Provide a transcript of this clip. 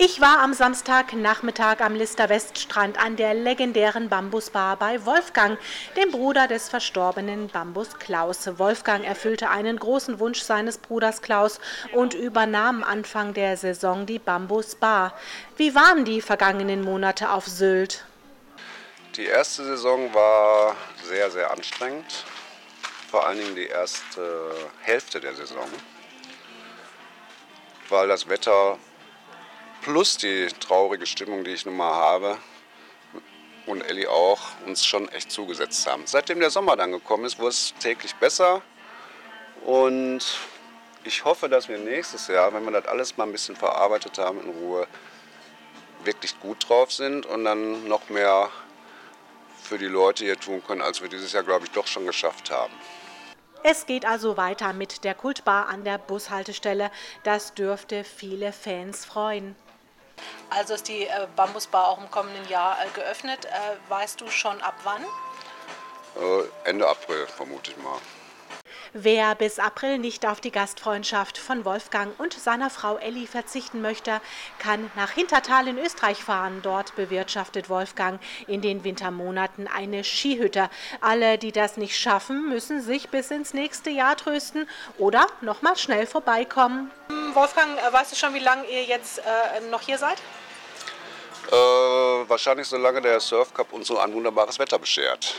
Ich war am Samstagnachmittag am Lister Weststrand an der legendären Bambusbar bei Wolfgang, dem Bruder des verstorbenen Bambus Klaus. Wolfgang erfüllte einen großen Wunsch seines Bruders Klaus und übernahm Anfang der Saison die Bambusbar. Wie waren die vergangenen Monate auf Sylt? Die erste Saison war sehr, sehr anstrengend. Vor allen Dingen die erste Hälfte der Saison, weil das Wetter plus die traurige Stimmung, die ich nun mal habe und Elli auch, uns schon echt zugesetzt haben. Seitdem der Sommer dann gekommen ist, wurde es täglich besser und ich hoffe, dass wir nächstes Jahr, wenn wir das alles mal ein bisschen verarbeitet haben in Ruhe, wirklich gut drauf sind und dann noch mehr für die Leute hier tun können, als wir dieses Jahr, glaube ich, doch schon geschafft haben. Es geht also weiter mit der Kultbar an der Bushaltestelle. Das dürfte viele Fans freuen. Also ist die äh, Bambusbar auch im kommenden Jahr äh, geöffnet. Äh, weißt du schon ab wann? Ende April vermute ich mal. Wer bis April nicht auf die Gastfreundschaft von Wolfgang und seiner Frau Elli verzichten möchte, kann nach Hintertal in Österreich fahren. Dort bewirtschaftet Wolfgang in den Wintermonaten eine Skihütte. Alle, die das nicht schaffen, müssen sich bis ins nächste Jahr trösten oder nochmal schnell vorbeikommen. Wolfgang, weißt du schon, wie lange ihr jetzt äh, noch hier seid? Äh, wahrscheinlich solange der Surf Cup uns so ein wunderbares Wetter beschert.